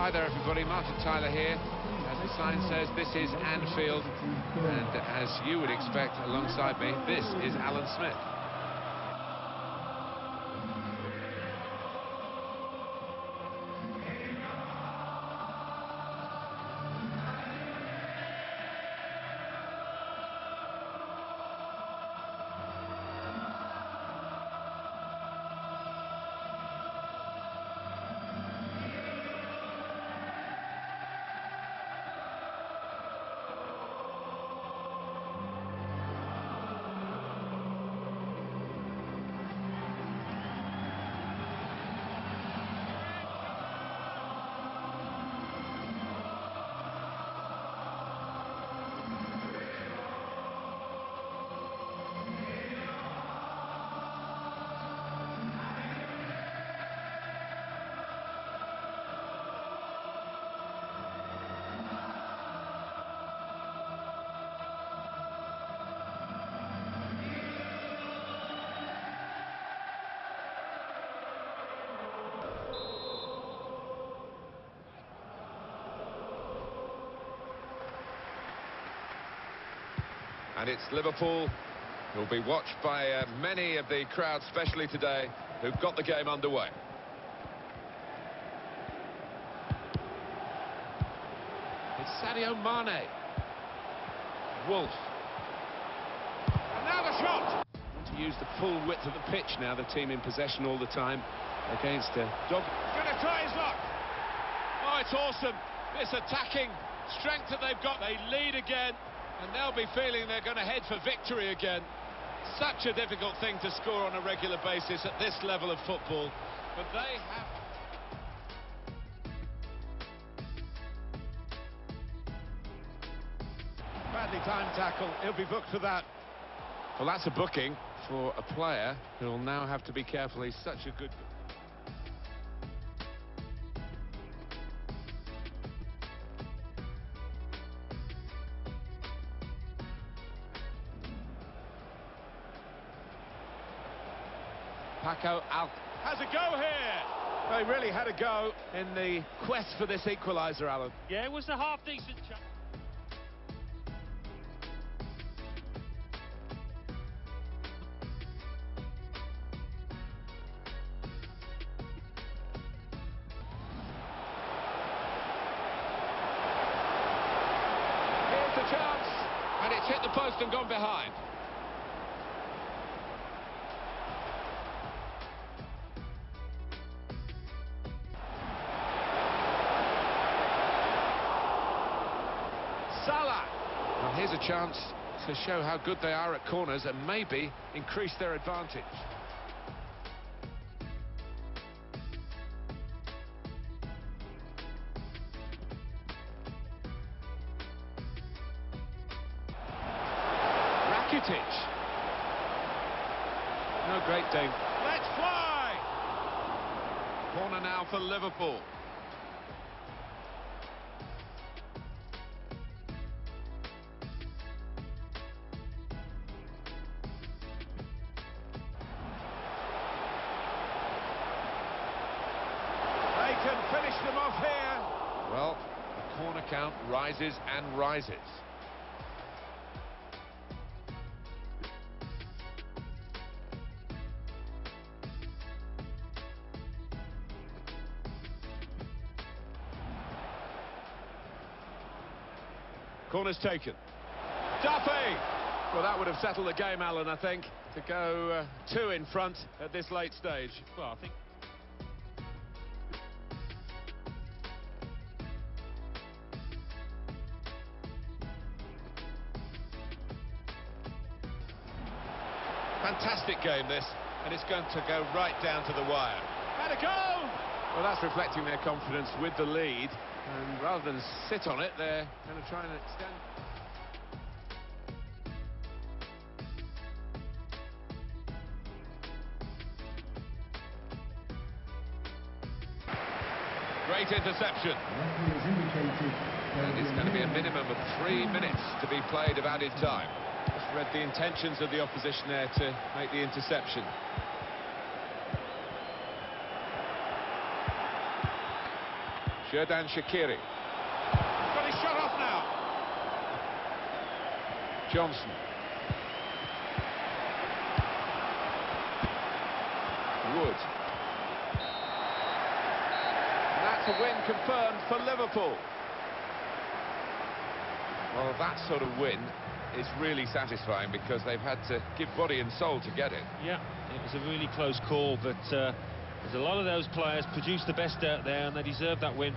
Hi there, everybody. Martin Tyler here. As the sign says, this is Anfield. And as you would expect, alongside me, this is Alan Smith. And it's Liverpool who'll be watched by uh, many of the crowd, especially today, who've got the game underway. It's Sadio Mane. Wolf. And now the shot! Want to use the full width of the pitch now, the team in possession all the time against a dog. Going to try his luck. Oh, it's awesome. This attacking strength that they've got. They lead again. And they'll be feeling they're going to head for victory again. Such a difficult thing to score on a regular basis at this level of football. But they have... Badly timed tackle. He'll be booked for that. Well, that's a booking for a player who'll now have to be careful. He's such a good... Paco Al has a go here. They really had a go in the quest for this equaliser, Alan. Yeah, it was a half-decent chance. Here's the chance, and it's hit the post and gone behind. Salah. Well, here's a chance to show how good they are at corners and maybe increase their advantage. Rakitic. No great Dane. Let's fly! Corner now for Liverpool. Can finish them off here. Well, the corner count rises and rises. Corner's taken. Duffy! Well, that would have settled the game, Alan, I think, to go uh, two in front at this late stage. Well, I think Fantastic game, this, and it's going to go right down to the wire. Had a go! Well, that's reflecting their confidence with the lead, and rather than sit on it, they're going to try and extend. Great interception. And it's going to be a minimum of three minutes to be played of added time. Read the intentions of the opposition there to make the interception. Xherdan Shaqiri. Got his shot off now. Johnson. Wood. And that's a win confirmed for Liverpool. Well, that sort of win is really satisfying because they've had to give body and soul to get it. Yeah, it was a really close call, but uh, there's a lot of those players produced the best out there and they deserve that win.